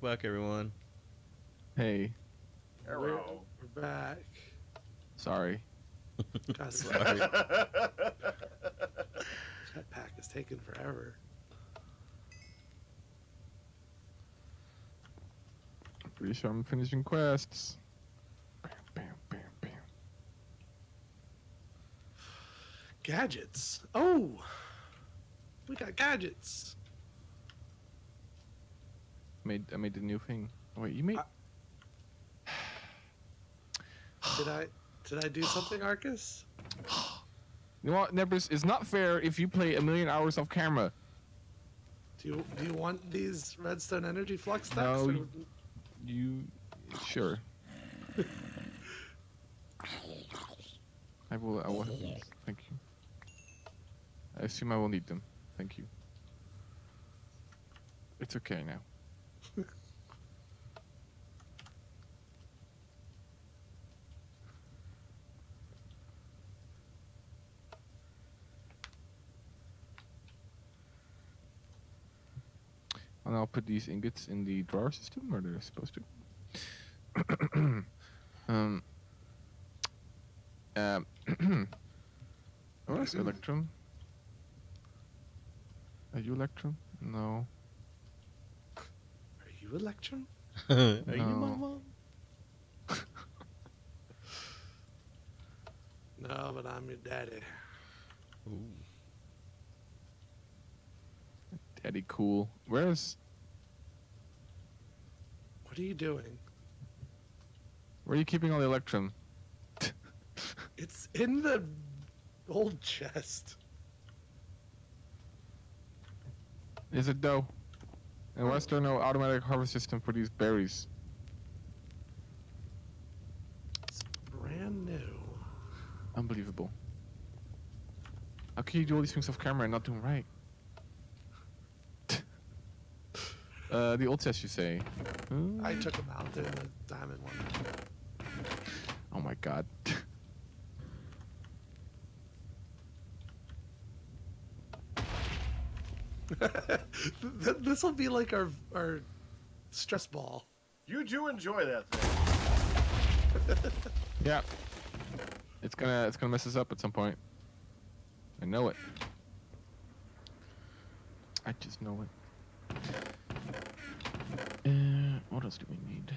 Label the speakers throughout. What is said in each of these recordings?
Speaker 1: back, everyone.
Speaker 2: Hey,
Speaker 3: Arrow.
Speaker 4: We're back.
Speaker 2: sorry.
Speaker 4: God, this
Speaker 1: Sorry.
Speaker 4: pack is taking forever.
Speaker 2: Pretty sure I'm finishing quests. Bam, bam, bam, bam.
Speaker 4: Gadgets. Oh, we got gadgets.
Speaker 2: Made I made the new thing. Wait, you made?
Speaker 4: I- Did I did I do something, Arkas?
Speaker 2: You know what, Nebris? It's not fair if you play a million hours off camera.
Speaker 4: Do you do you want these redstone energy flux stacks?
Speaker 2: No,
Speaker 4: or-
Speaker 2: you- sure? I will. I will. Thank you. I assume I will need them. Thank you. It's okay now. And I'll put these ingots in the drawer system where they're supposed to. um. Um. Where's Electrum? Are you Electrum? No.
Speaker 4: You Electrum?
Speaker 1: Are you my
Speaker 2: No.
Speaker 1: mom?
Speaker 4: No, but I'm your daddy.
Speaker 1: Ooh.
Speaker 2: Daddy cool. Where's
Speaker 4: What are you doing?
Speaker 2: where are you keeping all the Electrum?
Speaker 4: It's in the old chest.
Speaker 2: Is it though? And why is there no automatic harvest system for these berries?
Speaker 4: It's brand new.
Speaker 2: Unbelievable. How can you do all these things off camera and not do them right? uh, the old chest, you say?
Speaker 4: I
Speaker 2: Hmm?
Speaker 4: took them out. They're in the diamond one.
Speaker 2: Oh my god.
Speaker 4: this will be like our our stress ball.
Speaker 3: You do enjoy that thing.
Speaker 2: yeah. It's gonna it's gonna mess us up at some point. I know it. I just know it. Uh, what else do we need?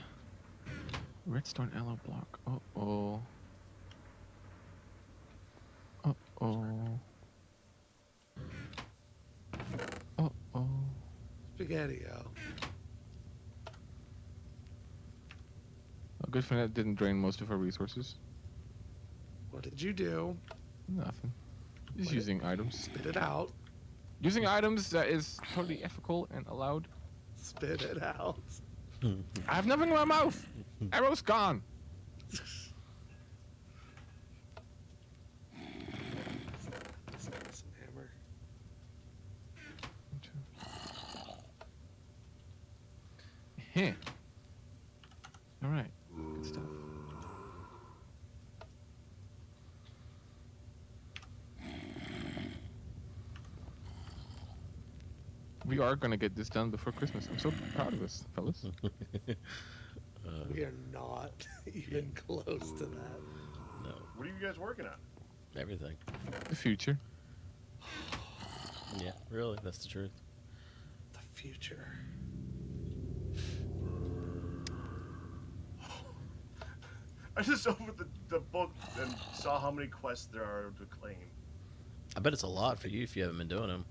Speaker 2: Redstone alloy block. Uh oh. Uh oh. Uh oh.
Speaker 4: Spaghetti-O.
Speaker 2: A good thing that didn't drain most of our resources.
Speaker 4: What did you do?
Speaker 2: Nothing. Just
Speaker 4: What?
Speaker 2: using items.
Speaker 4: Spit it out.
Speaker 2: Using items that is totally ethical and allowed.
Speaker 4: Spit it out.
Speaker 2: I have nothing in my mouth. Arrow's gone.
Speaker 4: Some hammer.
Speaker 2: Heh. All right. Good stuff. We are gonna get this done before Christmas. I'm so proud of us, fellas.
Speaker 1: Uh,
Speaker 4: We are not even close to that.
Speaker 1: no,
Speaker 3: What are you guys working on?
Speaker 1: everything.
Speaker 2: The future.
Speaker 1: Yeah, really, that's the truth.
Speaker 4: The future.
Speaker 3: I just opened the, the book and saw how many quests there are to claim.
Speaker 1: I bet it's a lot for you if you haven't been doing them.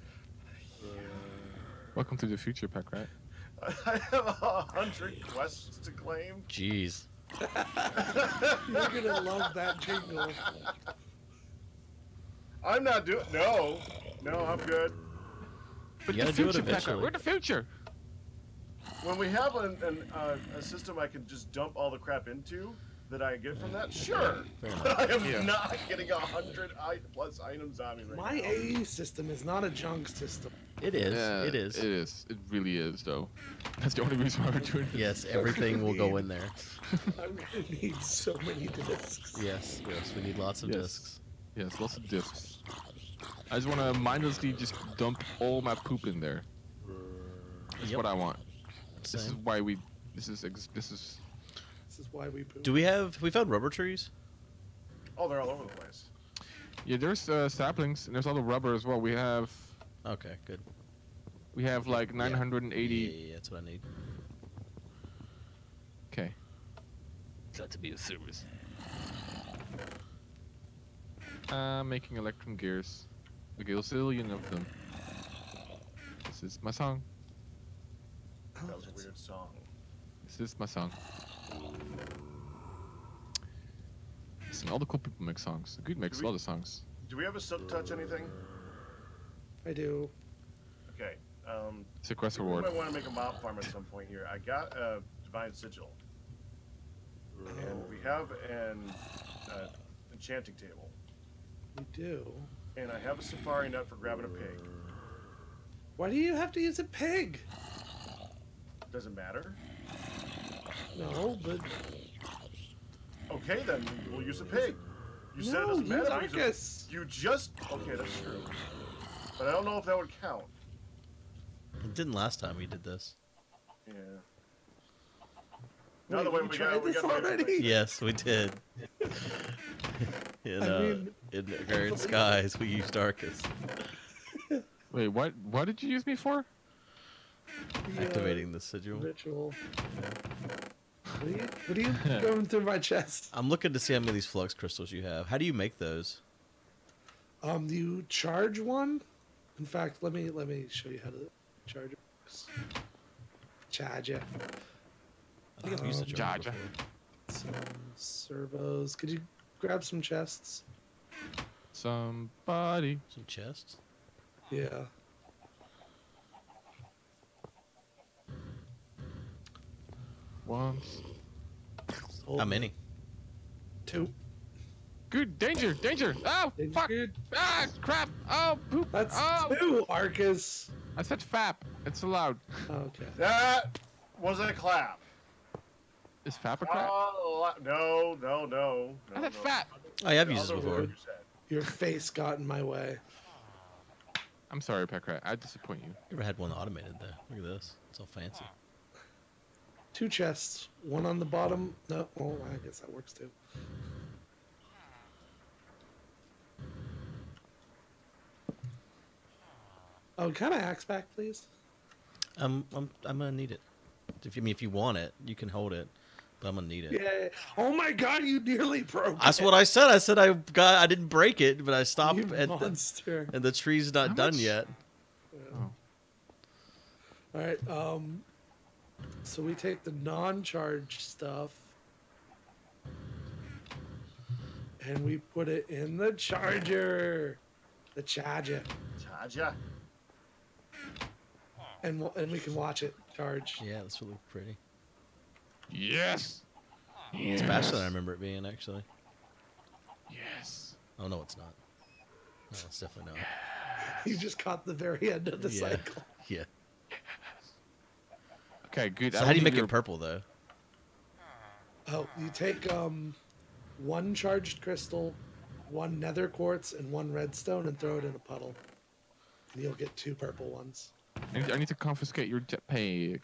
Speaker 2: Welcome to the future, Pakratt.
Speaker 3: I have a hundred quests to claim.
Speaker 1: Jeez.
Speaker 4: You're gonna love that jingle.
Speaker 3: I'm not doing. No, no, I'm good.
Speaker 2: But
Speaker 1: You
Speaker 2: the
Speaker 1: gotta do
Speaker 2: future, Pakratt.
Speaker 1: eventually.
Speaker 2: We're the future.
Speaker 3: When we have an, an, uh, a system I can just dump all the crap into that I get from that, sure. But I am
Speaker 2: Yeah.
Speaker 3: not getting a hundred plus items on me right
Speaker 4: My
Speaker 3: now.
Speaker 4: AE system is not a junk system.
Speaker 1: It is.
Speaker 2: Yeah,
Speaker 1: it is.
Speaker 2: It is. It really is, though. That's the only reason why we're doing it.
Speaker 1: Yes, everything will go in there.
Speaker 4: I'm gonna need so many discs.
Speaker 1: Yes, yes, we need lots of
Speaker 2: Yes.
Speaker 1: discs.
Speaker 2: Yes, lots of discs. I just want to mindlessly just dump all my poop in there. That's
Speaker 1: Yep.
Speaker 2: what I want. This is why we. This is ex- this is.
Speaker 4: This is why we poop.
Speaker 1: Do we have? We found rubber trees.
Speaker 3: Oh, they're all over the place.
Speaker 2: Yeah, there's uh, saplings and there's all the rubber as well. We have
Speaker 1: Okay, good.
Speaker 2: we have like
Speaker 1: Yeah.
Speaker 2: 980.
Speaker 1: Yeah, yeah, that's what I need.
Speaker 2: Okay. Glad to be of service. Uh, making electrum gears. Okay, a gazillion of them. This is my song.
Speaker 3: That was a weird song.
Speaker 2: This is my song. Listen, all the cool people make songs. The good makes a lot of songs.
Speaker 3: Do we have a silk touch anything?
Speaker 4: I do.
Speaker 3: Okay. Um,
Speaker 2: It's a quest
Speaker 3: we
Speaker 2: reward.
Speaker 3: might want to make a mob farm at some point here. I got a divine sigil, and we have an uh, enchanting table,
Speaker 4: We do.
Speaker 3: and I have a safari nut for grabbing a pig.
Speaker 4: Why do you have to use a pig?
Speaker 3: Doesn't matter.
Speaker 4: No, but
Speaker 3: Okay, then we'll use a pig. You said it
Speaker 4: no,
Speaker 3: doesn't matter. but use
Speaker 4: Arkas.
Speaker 3: You just okay. That's true. But I don't know if that would count.
Speaker 1: It didn't last time we did this.
Speaker 3: Yeah. Now
Speaker 4: Wait,
Speaker 3: the way
Speaker 4: we
Speaker 3: we
Speaker 4: tried
Speaker 3: got, we
Speaker 4: this
Speaker 3: got
Speaker 4: already?
Speaker 1: Yes, we did. in
Speaker 4: I
Speaker 1: uh,
Speaker 4: mean-
Speaker 1: in Agrarian Skies, we used Arkas,
Speaker 2: Wait, what? What did you use me for?
Speaker 4: The, uh,
Speaker 1: activating the sigil.
Speaker 4: ritual. What are you, what are you going through my chest?
Speaker 1: I'm looking to see how many of these flux crystals you have. How do you make those?
Speaker 4: Um, you charge one. In fact, let me let me show you how to charge it. Charge it.
Speaker 1: I think I've used the
Speaker 4: Um,
Speaker 1: charger
Speaker 4: Some servos. Could you grab some chests?
Speaker 2: Somebody.
Speaker 1: Some chests.
Speaker 4: Yeah.
Speaker 2: Once.
Speaker 1: How many?
Speaker 4: Two.
Speaker 2: Good danger, danger. Oh
Speaker 4: Did
Speaker 2: fuck.
Speaker 4: good?
Speaker 2: Ah crap. Oh poop.
Speaker 4: That's
Speaker 2: oh.
Speaker 4: two, Arkas.
Speaker 2: I said fap. It's allowed.
Speaker 4: Okay.
Speaker 3: That was a clap.
Speaker 2: Is fap a crap?
Speaker 3: Oh, no, no, no.
Speaker 2: I
Speaker 3: no,
Speaker 2: said
Speaker 3: no.
Speaker 2: fap.
Speaker 1: I have used this before.
Speaker 3: word you said.
Speaker 4: Your face got in my way.
Speaker 2: I'm sorry, Pakratt. I disappoint you.
Speaker 1: Never had one automated there. Look at this. It's all fancy.
Speaker 4: Two chests. One on the bottom. No, well, I guess that works too. Oh, kind of axe back, please.
Speaker 1: I'm I'm I'm gonna need it. If you I mean if you want it, you can hold it, but I'm gonna need it.
Speaker 4: Yeah. Oh my God! You nearly broke.
Speaker 1: That's
Speaker 4: it.
Speaker 1: what I said. I said I got I didn't break it, but I stopped
Speaker 4: You
Speaker 1: at the, and the tree's not
Speaker 2: How
Speaker 1: done
Speaker 2: much?
Speaker 1: yet.
Speaker 2: Oh.
Speaker 4: All right. Um. So we take the non-charge stuff, and we put it in the charger, the charger,
Speaker 3: Charger.
Speaker 4: And we'll, and we can watch it charge.
Speaker 1: Yeah, that's really pretty.
Speaker 2: Yes.
Speaker 1: It's faster than I remember it being actually.
Speaker 2: Yes.
Speaker 1: Oh no, it's not. No, it's definitely not. Yes.
Speaker 4: You just caught the very end of the
Speaker 1: Yeah.
Speaker 4: cycle.
Speaker 1: Yeah.
Speaker 2: Okay, good.
Speaker 1: So
Speaker 2: I
Speaker 1: how do you
Speaker 2: need
Speaker 1: make
Speaker 2: your-
Speaker 1: it purple though?
Speaker 4: Oh, you take um, one charged crystal, one nether quartz, and one redstone, and throw it in a puddle. And you'll get two purple ones.
Speaker 2: I need, I need to confiscate your jetpack.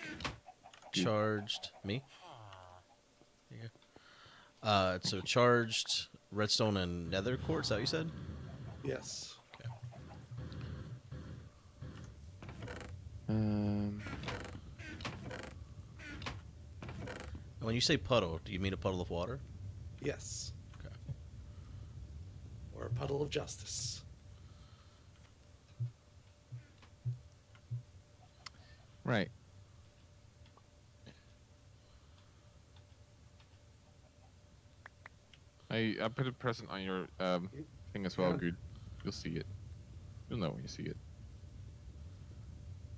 Speaker 2: Good.
Speaker 1: Charged me. There you go. Uh, so charged redstone and nether quartz. Is that what you said?
Speaker 4: Yes. Okay.
Speaker 2: Um.
Speaker 1: And when you say puddle, do you mean a puddle of water?
Speaker 4: Yes.
Speaker 1: Okay.
Speaker 4: Or a puddle of justice.
Speaker 2: Right. I I put a present on your um thing as well.
Speaker 4: Yeah.
Speaker 2: Good. You'll see it. You'll know when you see it.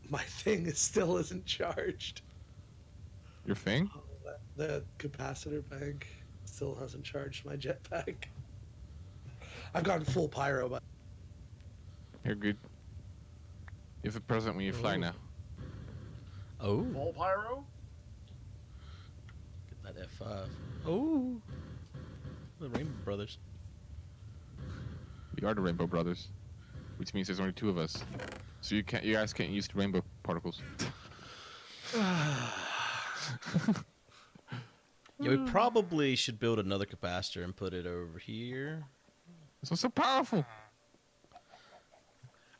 Speaker 4: My thing is still isn't charged.
Speaker 2: Your thing?
Speaker 4: Oh, that- The capacitor bank still hasn't charged my jetpack. I've gone full pyro, but
Speaker 2: You're good. You have a present when you fly now.
Speaker 1: Oh,
Speaker 3: Full pyro?
Speaker 1: get that F5. Oh, the Rainbow Brothers.
Speaker 2: We are the Rainbow Brothers, which means there's only two of us. So you can't, you guys can't use the rainbow particles.
Speaker 1: Yeah, we probably should build another capacitor and put it over here.
Speaker 2: This was so powerful.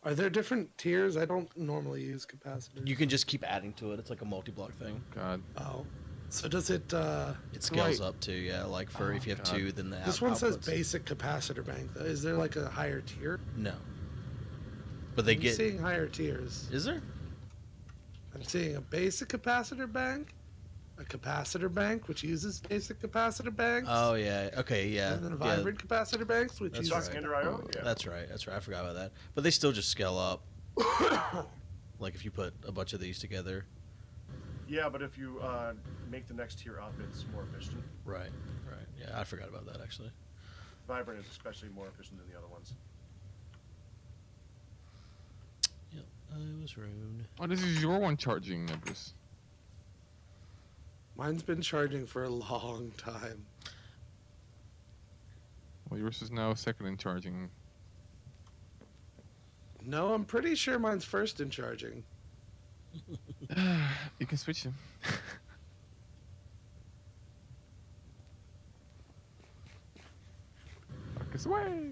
Speaker 4: Are there different tiers? I don't normally use capacitors.
Speaker 1: You can just keep adding to it. It's like a multi-block thing.
Speaker 2: God.
Speaker 4: Oh, so does it? uh
Speaker 1: It scales
Speaker 2: Right.
Speaker 1: up to yeah, like for
Speaker 2: Oh,
Speaker 1: if you have
Speaker 2: God.
Speaker 1: two, then the
Speaker 4: This
Speaker 1: out-
Speaker 4: one says
Speaker 1: outputs-
Speaker 4: basic capacitor bank. Though. Is there like a higher tier?
Speaker 1: No, but they
Speaker 4: I'm
Speaker 1: get.
Speaker 4: seeing higher tiers.
Speaker 1: Is there?
Speaker 4: I'm seeing a basic capacitor bank, a capacitor bank which uses basic capacitor banks,
Speaker 1: Oh yeah. Okay. Yeah.
Speaker 4: and then
Speaker 1: yeah.
Speaker 4: vibrant capacitor banks which
Speaker 1: That's
Speaker 4: uses.
Speaker 1: right.
Speaker 3: Scander IO? Yeah.
Speaker 1: That's right. That's right. I forgot about that. But they still just scale up. like if you put a bunch of these together.
Speaker 3: Yeah, but if you uh, make the next tier up, it's more efficient.
Speaker 1: Right. Right. Yeah, I forgot about that actually.
Speaker 3: Vibrant is especially more efficient than the other ones.
Speaker 1: Yep. I was rude.
Speaker 2: Oh, this is your one charging, Nebris.
Speaker 4: Mine's been charging for a long time.
Speaker 2: Well, yours is now second in charging.
Speaker 4: No, I'm pretty sure mine's first in charging.
Speaker 2: you can switch them. Focus away.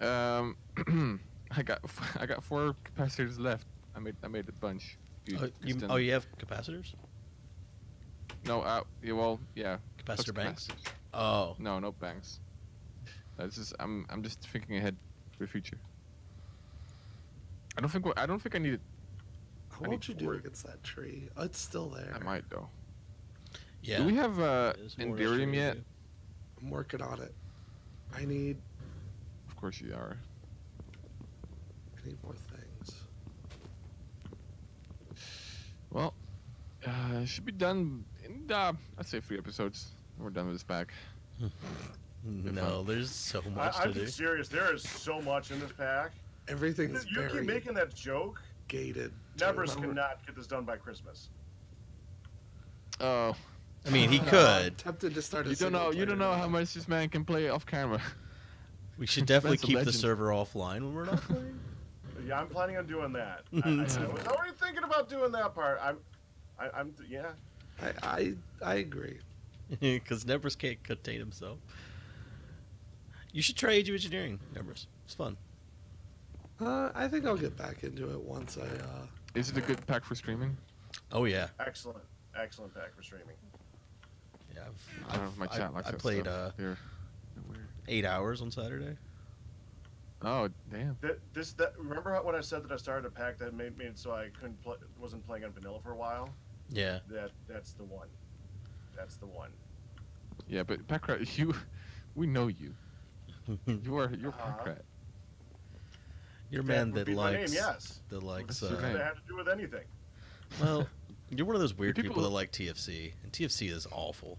Speaker 2: um, I got I got four capacitors left. I made I made a bunch. You
Speaker 1: Oh you, oh, you have capacitors?
Speaker 2: No, uh, yeah, well, yeah.
Speaker 1: Capacitor
Speaker 2: plus
Speaker 1: banks?
Speaker 2: capacitors.
Speaker 1: Oh.
Speaker 2: No, no banks. That's just I'm I'm just thinking ahead for the future. I don't think I don't think I need it.
Speaker 4: How
Speaker 2: I
Speaker 4: won't
Speaker 2: need
Speaker 4: you do against that tree? Oh, it's still there.
Speaker 2: I might though.
Speaker 1: Yeah.
Speaker 2: Do we have uh
Speaker 1: There's Enderium
Speaker 2: yet?
Speaker 4: I'm working on it. I need
Speaker 2: Of course you are.
Speaker 4: I need more things.
Speaker 2: Well, uh, it should be done in uh, I'd say three episodes. We're done with this pack.
Speaker 1: No, there's so
Speaker 3: I,
Speaker 1: much
Speaker 3: I'm
Speaker 1: to do.
Speaker 3: serious. There is so much in this pack.
Speaker 4: Everything is
Speaker 3: You keep making that joke.
Speaker 4: gated. to
Speaker 3: Nebris
Speaker 4: remember.
Speaker 3: cannot get this done by Christmas.
Speaker 2: Oh,
Speaker 1: I mean, he
Speaker 4: I'm
Speaker 1: could.
Speaker 4: tempted to start. A
Speaker 2: you don't know. You don't know how much this man can play off camera.
Speaker 1: We should definitely
Speaker 2: That's a
Speaker 1: keep the server offline when we're not playing.
Speaker 3: Yeah, I'm planning on doing that. I, I, I was already thinking about doing that part. I'm, I, I'm, yeah.
Speaker 4: I, I I agree.
Speaker 1: Because Nebris can't contain himself. You should try Age of Engineering, Nebris. It's fun.
Speaker 4: Uh, I think I'll get back into it once I. Uh,
Speaker 2: Is it a good pack for streaming?
Speaker 1: Oh yeah,
Speaker 3: Excellent, excellent pack for streaming.
Speaker 1: yeah. I've,
Speaker 2: I don't know if my chat
Speaker 1: I,
Speaker 2: likes
Speaker 1: I
Speaker 2: that
Speaker 1: played uh,
Speaker 2: They're- they're weird.
Speaker 1: eight hours on Saturday.
Speaker 2: Oh damn.
Speaker 3: That, this, that. Remember how- when I said that I started a pack that made made it so I couldn't play, wasn't playing on vanilla for a while?
Speaker 1: Yeah.
Speaker 3: That, that's the one. That's the one.
Speaker 2: Yeah, but Pakratt, you, we know you. You are you're
Speaker 3: Uh-huh.
Speaker 2: Pakratt.
Speaker 1: You're a
Speaker 3: That
Speaker 1: man that likes
Speaker 3: name, yes.
Speaker 1: that likes.
Speaker 2: What's your
Speaker 1: Uh,
Speaker 2: name?
Speaker 3: does that have to do with anything?
Speaker 1: well, you're one of those weird
Speaker 2: people-
Speaker 1: people, that like TFC, and TFC is awful.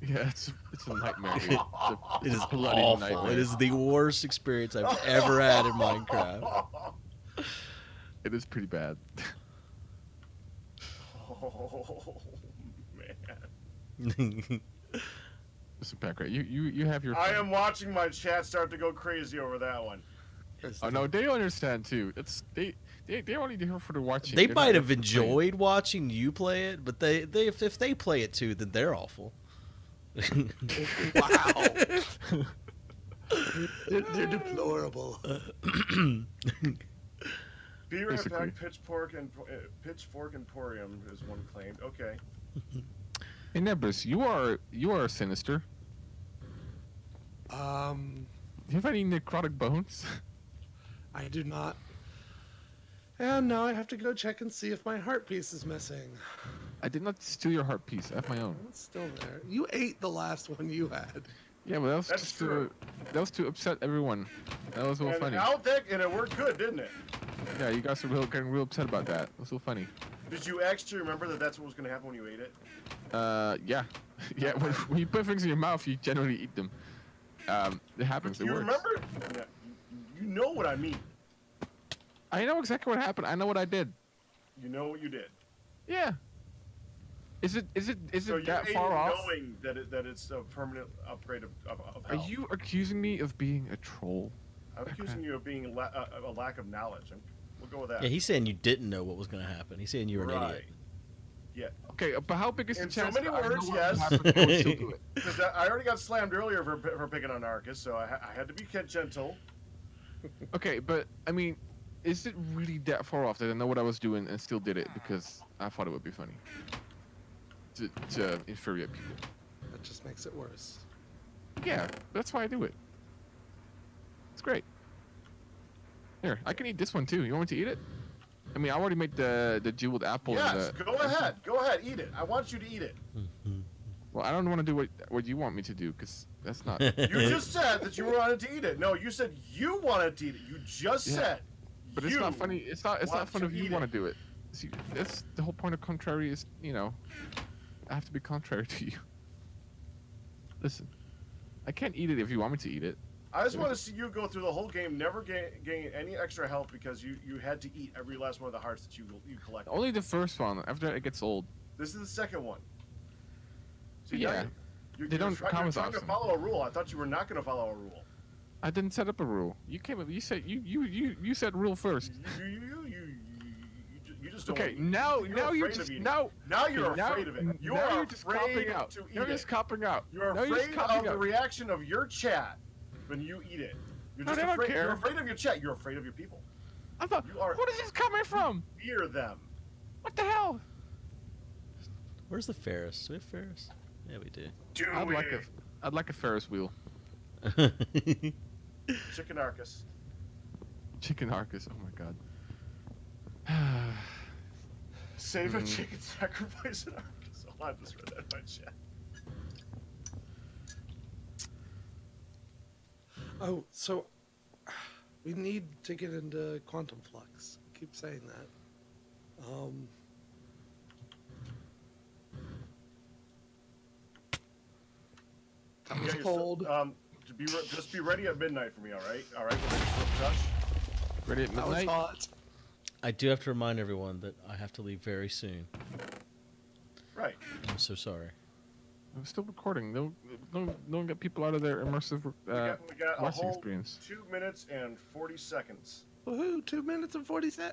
Speaker 2: Yeah, it's it's a nightmare. It's a,
Speaker 1: It is
Speaker 2: bloody
Speaker 1: awful.
Speaker 2: nightmare.
Speaker 1: It is the worst experience I've ever had in Minecraft.
Speaker 2: It is pretty bad.
Speaker 3: Oh man!
Speaker 2: Listen, Pakratt, you you you have your.
Speaker 3: I
Speaker 2: fun.
Speaker 3: am watching my chat start to go crazy over that one.
Speaker 2: Oh no, they understand too. It's they they they're only here for the watching.
Speaker 1: They
Speaker 2: They're
Speaker 1: might have
Speaker 2: here for playing.
Speaker 1: enjoyed watching you play it, but they, they if, if they play it too, then they're awful.
Speaker 4: wow. they're, they're deplorable.
Speaker 3: B-Rat
Speaker 2: Basically.
Speaker 3: Pack, Pitchfork, and uh, Pitchfork Emporium is one claimed. Okay.
Speaker 2: Hey Nebris, you are you are sinister.
Speaker 4: Um,
Speaker 2: Do you have any necrotic bones?
Speaker 4: I do not. And now I have to go check and see if my heart piece is missing.
Speaker 2: I did not steal your heart piece. I have my own.
Speaker 4: It's still there. You ate the last one you had.
Speaker 2: Yeah, but that was
Speaker 3: That's
Speaker 2: just
Speaker 3: true.
Speaker 2: to that was to upset everyone. That was real
Speaker 3: and
Speaker 2: funny.
Speaker 3: out there, and it worked good, didn't it?
Speaker 2: Yeah, you guys were real, getting real upset about that. It was so funny.
Speaker 3: Did you actually remember that that's what was going to happen when you ate it?
Speaker 2: Uh, yeah, yeah. When, when you put things in your mouth, you generally eat them. Um, it happens. It
Speaker 3: you remember? Yeah, you know what I mean.
Speaker 2: I know exactly what happened. I know what I did.
Speaker 3: You know what you did.
Speaker 2: Yeah. Is it is it is
Speaker 3: so
Speaker 2: it that far
Speaker 3: it
Speaker 2: off?
Speaker 3: knowing that it, that it's a permanent upgrade of, of, of
Speaker 2: Are you accusing me of being a troll?
Speaker 3: I'm accusing you of being la- uh, a, a lack of knowledge. and We'll go with that.
Speaker 1: yeah, he's saying you didn't know what was going to happen. He's saying you were an idiot.
Speaker 3: Yeah.
Speaker 2: Okay, uh, but how big is
Speaker 3: In
Speaker 2: the
Speaker 3: so
Speaker 2: chance?
Speaker 3: many
Speaker 2: that
Speaker 3: words,
Speaker 2: what
Speaker 3: yes.
Speaker 2: happened, I would still do it.
Speaker 3: Because I already got slammed earlier for, for picking on Arkas, so I, I had to be gentle.
Speaker 2: Okay, but I mean, is it really that far off that I know what I was doing and still did it because I thought it would be funny to, to infuriate people?
Speaker 4: That just makes it worse.
Speaker 2: Yeah, that's why I do it. It's great. Here, I can eat this one too. You want me to eat it? I mean, I already made the the jeweled apple. and
Speaker 3: Yes,
Speaker 2: the,
Speaker 3: go ahead. Go ahead. Eat it. I want you to eat it.
Speaker 2: Well, I don't want to do what what you want me to do because that's not.
Speaker 3: You just said that you wanted to eat it. No, you said you wanted to eat it. You just
Speaker 2: Yeah,
Speaker 3: said.
Speaker 2: But it's
Speaker 3: you
Speaker 2: not funny. It's not. It's not
Speaker 3: want
Speaker 2: fun if you
Speaker 3: eat
Speaker 2: want to do it. See, that's the whole point of contrary. Is you know, I have to be contrary to you. Listen, I can't eat it if you want me to eat it.
Speaker 3: I just want to see you go through the whole game, never gain, gain any extra health because you, you had to eat every last one of the hearts that you you collected.
Speaker 2: Only the first one. After that, it gets old.
Speaker 3: This is the second one. See,
Speaker 2: Yeah,
Speaker 3: you- you're,
Speaker 2: they
Speaker 3: you're
Speaker 2: don't
Speaker 3: try-
Speaker 2: count
Speaker 3: you're
Speaker 2: as
Speaker 3: trying to follow a rule. I thought you were not going to follow a rule.
Speaker 2: I didn't set up a rule. You came up. You said you you you you said rule first.
Speaker 3: You, you, you, you, you, you, ju- you just don't.
Speaker 2: Okay,
Speaker 3: want-
Speaker 2: now
Speaker 3: you're
Speaker 2: now you're just
Speaker 3: eating.
Speaker 2: now.
Speaker 3: Now you're
Speaker 2: okay, now-
Speaker 3: afraid of it. You
Speaker 2: now
Speaker 3: are
Speaker 2: you're just copping out.
Speaker 3: to eat
Speaker 2: You're just copping out.
Speaker 3: You're
Speaker 2: now you're
Speaker 3: afraid
Speaker 2: just copping
Speaker 3: of the reaction of your chat when you eat it. You're just
Speaker 2: they don't
Speaker 3: afraid.
Speaker 2: care.
Speaker 3: You're afraid of your chat. You're afraid of your people.
Speaker 2: I thought,
Speaker 3: You are-
Speaker 2: what is this coming from?
Speaker 3: Fear them.
Speaker 2: What the hell?
Speaker 1: Where's the Ferris? Do we have Ferris? Yeah, we do.
Speaker 3: Do
Speaker 2: I'd like a,
Speaker 3: it.
Speaker 2: I'd like a Ferris wheel.
Speaker 3: Chicken Arkas.
Speaker 2: Chicken Arkas. Oh my god.
Speaker 3: Save a
Speaker 2: Mm.
Speaker 3: chicken sacrifice in Arkas. Oh, I just read that in my chat.
Speaker 4: Oh, so we need to get into quantum flux. Keep saying that. Um, I
Speaker 3: You
Speaker 4: was
Speaker 3: got your. Um, to be re- just be ready at midnight for me. All right. All right. We'll make a touch.
Speaker 2: Ready at
Speaker 4: That was
Speaker 2: midnight?
Speaker 4: hot.
Speaker 1: I do have to remind everyone that I have to leave very soon.
Speaker 3: Right.
Speaker 1: I'm so sorry.
Speaker 2: I'm still recording. Don't don't don't get people out of their immersive
Speaker 3: We
Speaker 2: uh,
Speaker 3: got, we got a
Speaker 2: watching
Speaker 3: whole
Speaker 2: experience.
Speaker 3: two minutes and forty seconds.
Speaker 4: Woohoo! Two minutes and forty se-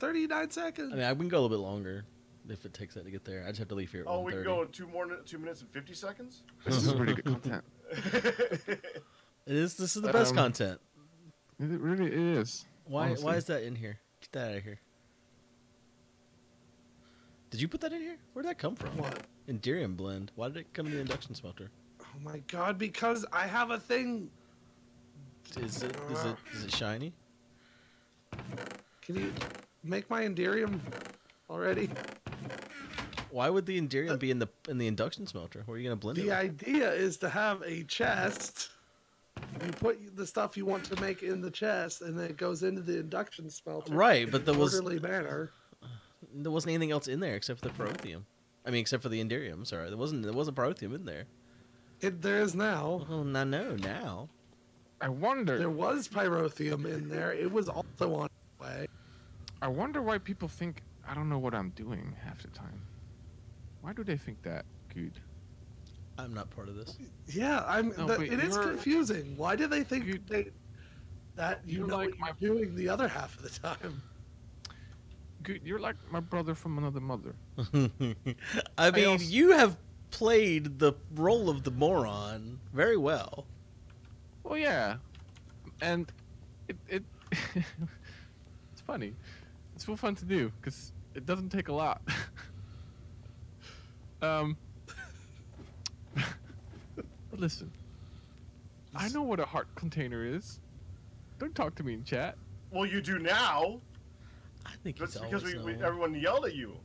Speaker 4: thirty-nine seconds.
Speaker 1: I mean, I can go a little bit longer if it takes that to get there. I just have to leave here at
Speaker 3: Oh, we can
Speaker 1: 1:30.
Speaker 3: go two more two minutes and fifty seconds.
Speaker 2: This is really good content.
Speaker 1: It is. This is the best
Speaker 2: Um,
Speaker 1: content.
Speaker 2: It really is.
Speaker 1: Why? Why is that in here? Get that out of here. Did you put that in here? Where did that come from?
Speaker 4: What?
Speaker 1: Enderium blend. Why did it come in the induction smelter?
Speaker 4: Oh my god! Because I have a thing.
Speaker 1: Is it? Is it? Is it shiny?
Speaker 4: Can you make my Enderium already?
Speaker 1: Why would the Enderium be in the in the induction smelter? Where are you gonna blend
Speaker 4: The
Speaker 1: it?
Speaker 4: The idea is to have a chest. You put the stuff you want to make in the chest, and then it goes into the induction smelter.
Speaker 1: Right, but there was
Speaker 4: orderly manner.
Speaker 1: there wasn't anything else in there except for the pyrotheum. I mean, except for the Enderium. Sorry, there wasn't there wasn't pyrotheum in there.
Speaker 4: It there is now.
Speaker 1: Oh no, no, now.
Speaker 2: I wonder.
Speaker 4: There was pyrotheum in there. It was also on its way.
Speaker 2: I wonder why people think I don't know what I'm doing half the time. Why do they think that? Good.
Speaker 1: I'm not part of this.
Speaker 4: Yeah, I'm.
Speaker 2: No,
Speaker 4: that,
Speaker 2: but
Speaker 4: it is confusing. Why do they think
Speaker 2: You-
Speaker 4: they, that you
Speaker 2: you're
Speaker 4: know
Speaker 2: like
Speaker 4: what
Speaker 2: my-
Speaker 4: you're doing the other half of the time?
Speaker 2: Good. You're like my brother from another mother.
Speaker 1: I mean,
Speaker 2: also-
Speaker 1: you have played the role of the moron very well.
Speaker 2: Well, yeah, and it it it's funny. It's real fun to do because it doesn't take a lot. um, but listen, I know what a heart container is. Don't talk to me in chat.
Speaker 3: Well, you do now.
Speaker 1: I think
Speaker 3: That's
Speaker 1: he's
Speaker 3: because we, we everyone yelled at you.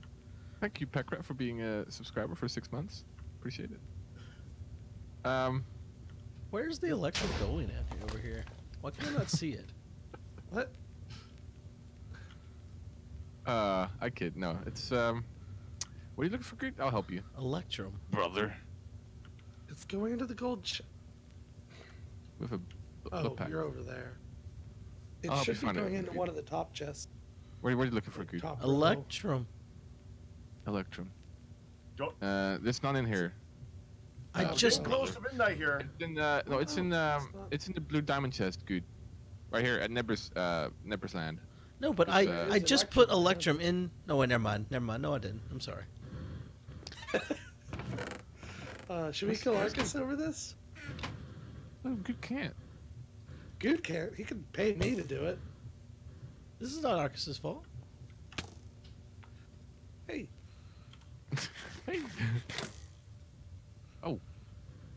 Speaker 2: Thank you, Pakratt, for being a subscriber for six months. Appreciate it. Um,
Speaker 1: Where's the electric going at over here? Why can I not see it?
Speaker 4: What?
Speaker 2: uh, I kid. No, it's um. What are you looking for? Good. I'll help you,
Speaker 1: Electrum.
Speaker 2: brother.
Speaker 4: It's going into the gold. Ch-
Speaker 2: With a
Speaker 4: oh,
Speaker 2: flip pack.
Speaker 4: you're over there. It
Speaker 2: I'll
Speaker 4: should be,
Speaker 2: fine,
Speaker 4: going
Speaker 2: it'll
Speaker 4: into one of the top chests.
Speaker 2: What, what are you looking for? Good.
Speaker 4: Top row.
Speaker 1: Electrum.
Speaker 2: Electrum.
Speaker 3: Don't.
Speaker 2: Uh, there's none in here.
Speaker 1: I
Speaker 2: Uh,
Speaker 1: just
Speaker 3: Getting close to midnight here.
Speaker 2: It's in uh, no, it's in
Speaker 4: No,
Speaker 2: um,
Speaker 4: it's not.
Speaker 2: it's in the blue diamond chest. Good. Right here at Nebris, uh, Nebris Land.
Speaker 1: no, but
Speaker 2: It's,
Speaker 1: I
Speaker 2: uh,
Speaker 1: I
Speaker 4: It's
Speaker 1: just put
Speaker 4: Electrum.
Speaker 1: Electrum in. No, wait, never mind, never mind. No, I didn't. I'm sorry.
Speaker 4: Uh, should we kill Arkas over this?
Speaker 2: Oh, good can't.
Speaker 4: Good can't. He could pay me to do it.
Speaker 1: This is not Arkas's fault.
Speaker 4: Hey.
Speaker 2: Hey. Oh.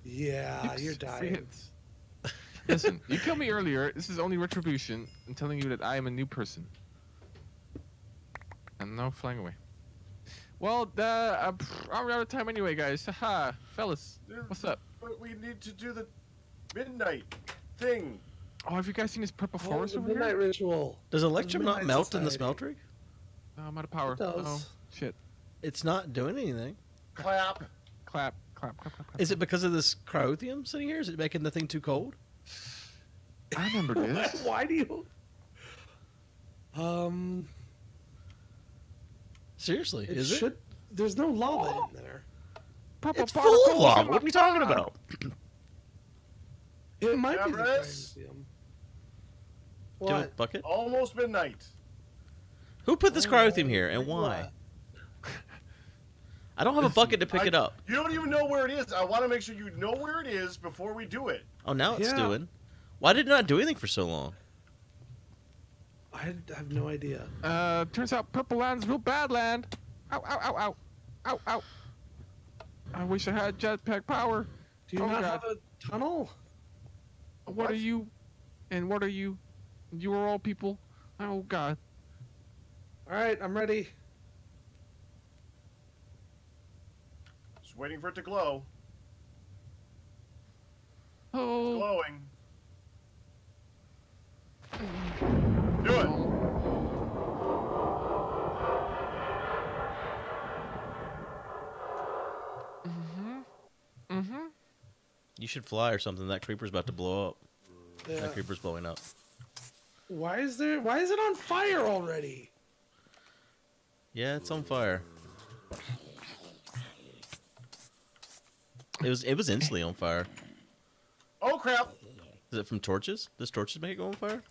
Speaker 4: Yeah,
Speaker 2: Oops,
Speaker 4: you're dying.
Speaker 2: Listen, you killed me earlier. This is only retribution. I'm telling you that I am a new person. I'm now flying away. Well, uh, pff, I'm out of time anyway, guys. Haha, fellas, what's up?
Speaker 3: But we need to do the midnight thing.
Speaker 2: Oh, have you guys seen this purple
Speaker 4: Oh,
Speaker 2: forest
Speaker 4: the
Speaker 2: over
Speaker 4: midnight
Speaker 2: here?
Speaker 4: ritual.
Speaker 1: Does Electrum not
Speaker 4: Midnight
Speaker 1: melt in the
Speaker 4: Society.
Speaker 1: smeltery?
Speaker 2: Oh, I'm out of power.
Speaker 4: It does.
Speaker 2: Oh, shit.
Speaker 1: It's not doing anything.
Speaker 3: Clap.
Speaker 2: Clap, clap, clap, clap, clap.
Speaker 1: Is it because of this cryotheum sitting here? Is it making the thing too cold?
Speaker 2: I remember this.
Speaker 4: Why do you? Um,
Speaker 1: Seriously,
Speaker 4: it
Speaker 1: is
Speaker 4: should. There's no lava in there.
Speaker 2: Purple
Speaker 1: It's full of lava. What are we talking
Speaker 2: uh,
Speaker 1: about?
Speaker 4: It might be the
Speaker 3: Everest?
Speaker 4: Cryotheum.
Speaker 1: Do
Speaker 4: What?
Speaker 1: it, bucket.
Speaker 3: Almost midnight.
Speaker 1: Who put this
Speaker 4: Oh,
Speaker 1: cryotheum here and why? I don't have a bucket to pick
Speaker 3: I-
Speaker 1: it up.
Speaker 3: You don't even know where it is. I want to make sure you know where it is before we do it.
Speaker 1: Oh, now it's
Speaker 4: Yeah.
Speaker 1: doing. Why did it not do anything for so long?
Speaker 4: I have no idea.
Speaker 2: Uh, turns out purple land's real bad land. Ow, ow, ow, ow. Ow, ow. I wish I had jetpack power.
Speaker 4: Do you
Speaker 2: Oh,
Speaker 4: not
Speaker 2: God.
Speaker 4: have a tunnel?
Speaker 2: What,
Speaker 3: What?
Speaker 2: are you? And what are you? You are all people. Oh God.
Speaker 4: All right, I'm ready.
Speaker 3: Just waiting for it to glow.
Speaker 2: Oh. It's
Speaker 1: Glowing. Should fly or something. That creeper's about to blow up.
Speaker 4: Yeah.
Speaker 1: That creeper's blowing up.
Speaker 4: Why is there? Why is it on fire already?
Speaker 1: Yeah, it's on fire. It was it was instantly on fire.
Speaker 3: Oh crap!
Speaker 1: Is it from torches? Does torches make it go on fire?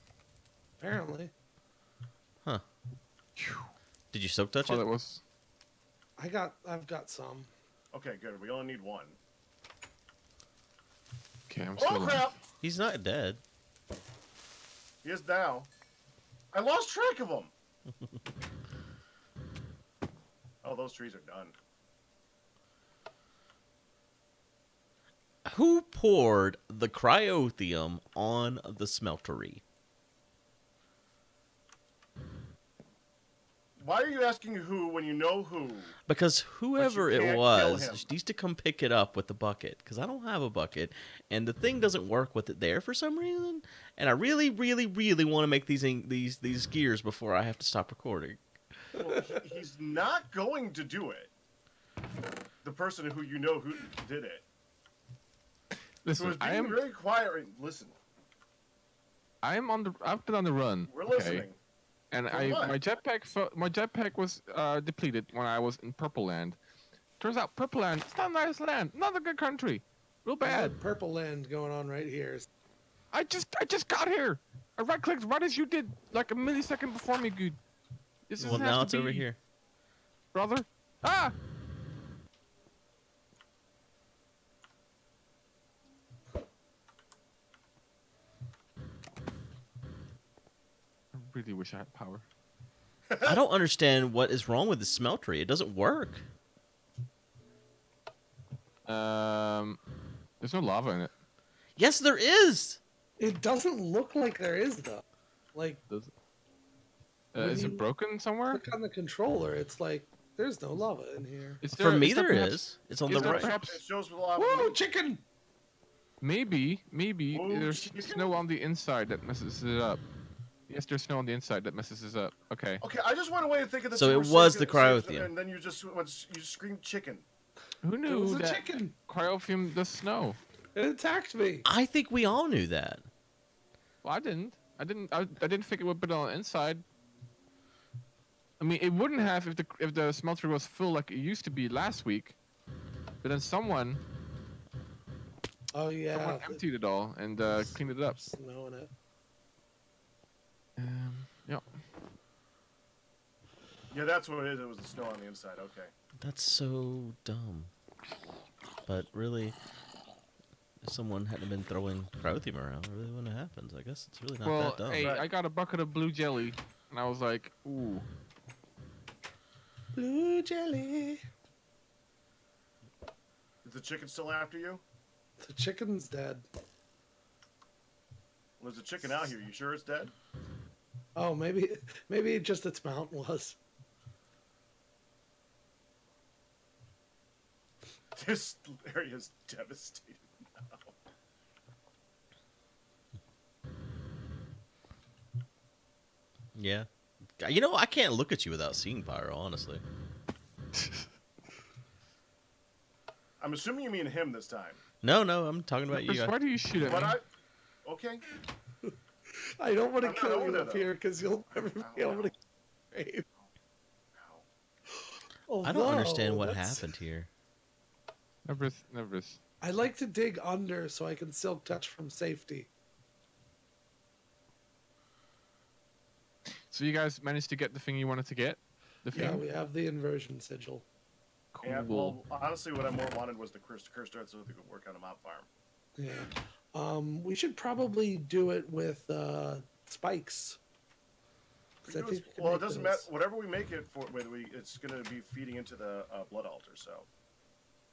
Speaker 4: Apparently, Huh.
Speaker 1: Did you silk touch
Speaker 2: Oh,
Speaker 1: it?
Speaker 2: that was.
Speaker 4: I got. I've got some.
Speaker 3: Okay, good. We only need one.
Speaker 2: Okay, I'm oh, still
Speaker 3: Oh
Speaker 2: alive.
Speaker 3: crap!
Speaker 1: He's not dead.
Speaker 3: He is now. I lost track of him. oh, those trees are done.
Speaker 1: Who poured the cryotheum on the smeltery?
Speaker 3: Why are you asking who when you know who?
Speaker 1: Because whoever it was needs to come pick it up with the bucket. Because I don't have a bucket, and the thing doesn't work with it there for some reason. And I really, really, really want to make these these these gears before I have to stop recording.
Speaker 3: Well, he, he's not going to do it. The person who you know who did it. Who
Speaker 2: Listen,
Speaker 3: was
Speaker 2: I am
Speaker 3: very quiet. right- Listen,
Speaker 2: I am on the. I've been on the run.
Speaker 3: we're
Speaker 2: okay?
Speaker 3: listening.
Speaker 2: And
Speaker 3: For
Speaker 2: I
Speaker 3: what?
Speaker 2: my jetpack fo- my jetpack was uh, depleted when I was in Purple Land. Turns out Purple Land it's not a nice land, not a good country, real bad.
Speaker 4: purple land going on right here.
Speaker 2: I just I just got here. I right clicked right as you did, like a millisecond before me, good. This
Speaker 1: well,
Speaker 2: doesn't
Speaker 1: now
Speaker 2: to
Speaker 1: it's over here.
Speaker 2: brother. Ah. Really wish I had power.
Speaker 1: I don't understand what is wrong with the smeltery. It doesn't work.
Speaker 2: Um, there's no lava in it.
Speaker 1: Yes, there is.
Speaker 4: It doesn't look like there is though. Like
Speaker 2: Does it? Uh,
Speaker 4: When
Speaker 2: is
Speaker 4: you
Speaker 2: it broken somewhere?
Speaker 4: look on the controller, it's like there's no lava in here.
Speaker 2: Is
Speaker 1: For me,
Speaker 2: is there
Speaker 1: there
Speaker 2: perhaps-
Speaker 1: is. It's on
Speaker 2: is
Speaker 1: the right.
Speaker 2: perhaps-
Speaker 3: It shows with a
Speaker 4: Whoa, chicken!
Speaker 2: Maybe, maybe
Speaker 3: Whoa,
Speaker 2: there's
Speaker 3: chicken?
Speaker 2: snow on the inside that messes it up. Yes, there's snow on the inside that messes it up. Okay.
Speaker 3: Okay, I just went away and think of the.
Speaker 1: So it
Speaker 3: were
Speaker 1: was
Speaker 3: chicken-
Speaker 1: the cryotheum.
Speaker 3: and then you just went, you screamed chicken.
Speaker 2: Who knew
Speaker 4: It
Speaker 2: knew
Speaker 4: was a
Speaker 2: that
Speaker 4: chicken.
Speaker 2: cryotheum does snow?
Speaker 4: It attacked me.
Speaker 1: I think we all knew that.
Speaker 2: Well, I didn't. I didn't. I, I didn't think it would be on the inside. I mean, it wouldn't have if the if the smelter was full like it used to be last week. But then someone,
Speaker 4: Oh yeah,
Speaker 2: someone emptied it all and uh, cleaned it up.
Speaker 4: snow in it.
Speaker 2: Um, yeah.
Speaker 3: Yeah, that's what it is. It was the snow on the inside. Okay.
Speaker 1: That's so dumb. But really, if someone hadn't been throwing Cryotheum around, it really wouldn't have happened. I guess it's really not
Speaker 2: well,
Speaker 1: that dumb.
Speaker 2: hey,
Speaker 3: Right.
Speaker 2: I got a bucket of blue jelly, and I was like, ooh.
Speaker 4: Blue jelly.
Speaker 3: Is the chicken still after you?
Speaker 4: The chicken's dead.
Speaker 3: Well, there's a chicken out here. You sure it's dead?
Speaker 4: Oh, maybe maybe just its mount was.
Speaker 3: This area is devastated now.
Speaker 1: yeah. You know, I can't look at you without seeing Pyro, honestly.
Speaker 3: I'm assuming you mean him this time.
Speaker 1: No, no, I'm talking about you.
Speaker 2: Chris, why do you shoot at
Speaker 3: But
Speaker 2: me?
Speaker 3: I. Okay.
Speaker 4: I don't want to
Speaker 3: I'm
Speaker 4: kill you up
Speaker 3: though.
Speaker 4: here because you'll never be
Speaker 3: Ow,
Speaker 4: able
Speaker 3: ow.
Speaker 4: to grave.
Speaker 1: Oh, I don't understand what
Speaker 4: that's-
Speaker 1: happened here.
Speaker 2: Never, never.
Speaker 4: I like to dig under so I can silk touch from safety.
Speaker 2: So you guys managed to get the thing you wanted to get? The thing?
Speaker 4: Yeah, we have the inversion sigil.
Speaker 2: cool.
Speaker 3: And well, honestly, what I more wanted was the curse curse dart so they could work on a mob farm.
Speaker 4: Yeah. Um, we should probably do it with uh, spikes. 'Cause I
Speaker 3: It was-
Speaker 4: think we can
Speaker 3: well, it doesn't matter. Whatever we make it for, whether we, it's going to be feeding into the uh, blood altar. So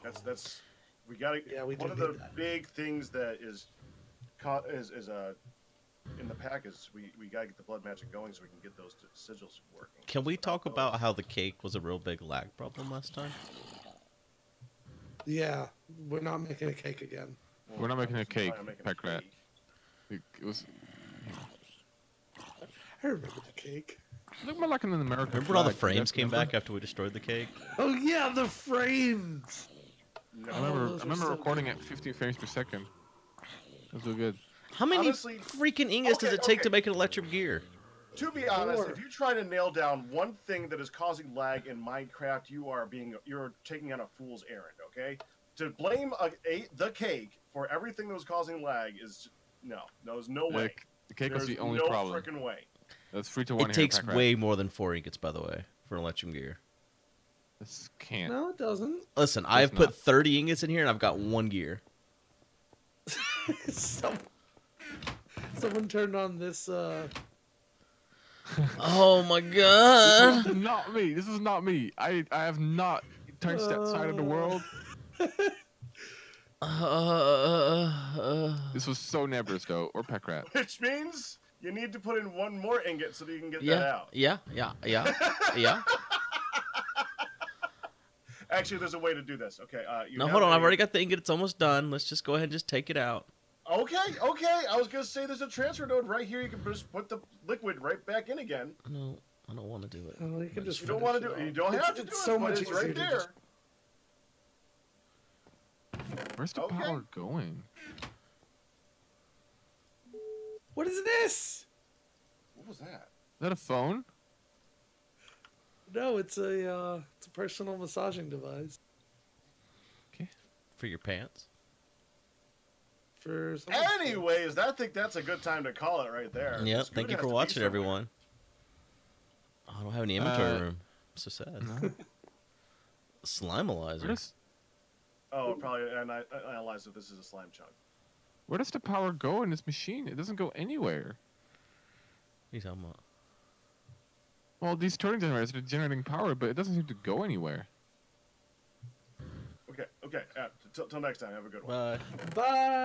Speaker 3: that's that's we got to.
Speaker 4: Yeah, we
Speaker 3: one
Speaker 4: do
Speaker 3: of the
Speaker 4: that.
Speaker 3: big things that is caught is is uh, in the pack is we we got to get the blood magic going so we can get those t- sigils working.
Speaker 1: Can we talk
Speaker 3: those-
Speaker 1: about how the cake was a real big lag problem last time?
Speaker 4: Yeah, we're not making a cake again.
Speaker 3: Well,
Speaker 2: We're not making a
Speaker 3: I'm planning
Speaker 2: cake,
Speaker 3: on making a
Speaker 2: pack rat.
Speaker 3: cake.
Speaker 2: It, it was
Speaker 4: I remember the cake.
Speaker 2: looked more like an American.
Speaker 1: Remember when all the frames came back after we destroyed the cake?
Speaker 4: Oh yeah, the frames.
Speaker 3: No.
Speaker 2: I remember. I remember recording
Speaker 4: good.
Speaker 2: at 15 frames per second. That was real good.
Speaker 1: How many
Speaker 3: Honestly-
Speaker 1: freaking ingots does it take to make an electrum gear?
Speaker 3: To be honest,
Speaker 4: Four.
Speaker 3: if you try to nail down one thing that is causing lag in Minecraft, you are being you're taking on a fool's errand. Okay, to blame a, a the cake for everything that was causing lag is no, no, there's no way.
Speaker 2: the cake was the only
Speaker 3: no
Speaker 2: problem.
Speaker 3: freaking way.
Speaker 2: That's three to one.
Speaker 1: It takes
Speaker 2: pack rat.
Speaker 1: way more than four ingots, by the way, for an electrum gear.
Speaker 2: This can't.
Speaker 4: No, it doesn't.
Speaker 1: Listen, I've
Speaker 2: not.
Speaker 1: put 30 ingots in here and I've got one gear.
Speaker 4: Some, someone turned on this. Uh,
Speaker 1: Oh my god.
Speaker 2: This is not me. This is not me. I I have not touched that side of the
Speaker 4: Uh.
Speaker 2: world.
Speaker 1: Uh, uh,
Speaker 2: This was so Nebris though, or Pakratt.
Speaker 3: Which means you need to put in one more ingot so that you can get that
Speaker 1: yeah,
Speaker 3: out.
Speaker 1: yeah, yeah, yeah, yeah.
Speaker 3: Actually, there's a way to do this. Okay. Uh, you
Speaker 1: No, hold on. I've already got the ingot. It's almost done. Let's just go ahead and just take it out.
Speaker 3: Okay, okay. I was gonna say there's a transfer node right here. You can just put the liquid right back in again.
Speaker 1: No, I don't want to do it.
Speaker 4: oh, you can just.
Speaker 3: You don't want to do
Speaker 4: it
Speaker 3: it. You don't
Speaker 4: It's-
Speaker 3: have to do
Speaker 4: so
Speaker 3: it. but
Speaker 4: much
Speaker 3: it's
Speaker 4: easier
Speaker 3: right
Speaker 4: to
Speaker 3: there.
Speaker 4: Just-
Speaker 2: Where's the
Speaker 3: Okay.
Speaker 2: power going?
Speaker 4: What is this?
Speaker 3: What was that?
Speaker 2: Is that a phone?
Speaker 4: No, it's a uh, it's a personal massaging device Okay.
Speaker 1: For your pants.
Speaker 4: for. someone's-
Speaker 3: Anyways, I think that's a good time to call it right there.
Speaker 1: Yep.
Speaker 3: Scoot
Speaker 1: Thank you for watching, everyone. Oh, I don't have any inventory
Speaker 2: Uh,
Speaker 1: room. So sad.
Speaker 2: No.
Speaker 1: Slimealizer.
Speaker 2: Where does
Speaker 3: Oh, probably. And I, I analyzed that this is a slime chunk.
Speaker 2: where does the power go in this machine? It doesn't go anywhere.
Speaker 1: He's are you talking about?
Speaker 2: Well, these turning generators are generating power, but it doesn't seem to go anywhere.
Speaker 3: Okay, okay. Uh, till next time. Have a good one.
Speaker 1: Bye.
Speaker 4: Bye.